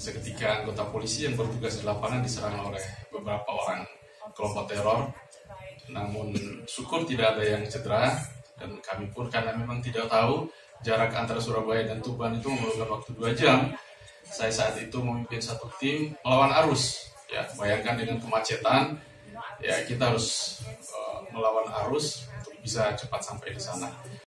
seketika anggota polisi yang bertugas di lapangan diserang oleh beberapa orang kelompok teror. Namun syukur tidak ada yang cedera dan kami pun karena memang tidak tahu jarak antara Surabaya dan Tuban itu memerlukan waktu dua jam. Saya saat itu memimpin satu tim melawan arus. Ya, bayangkan dengan kemacetan, ya kita harus uh, melawan arus untuk bisa cepat sampai di sana.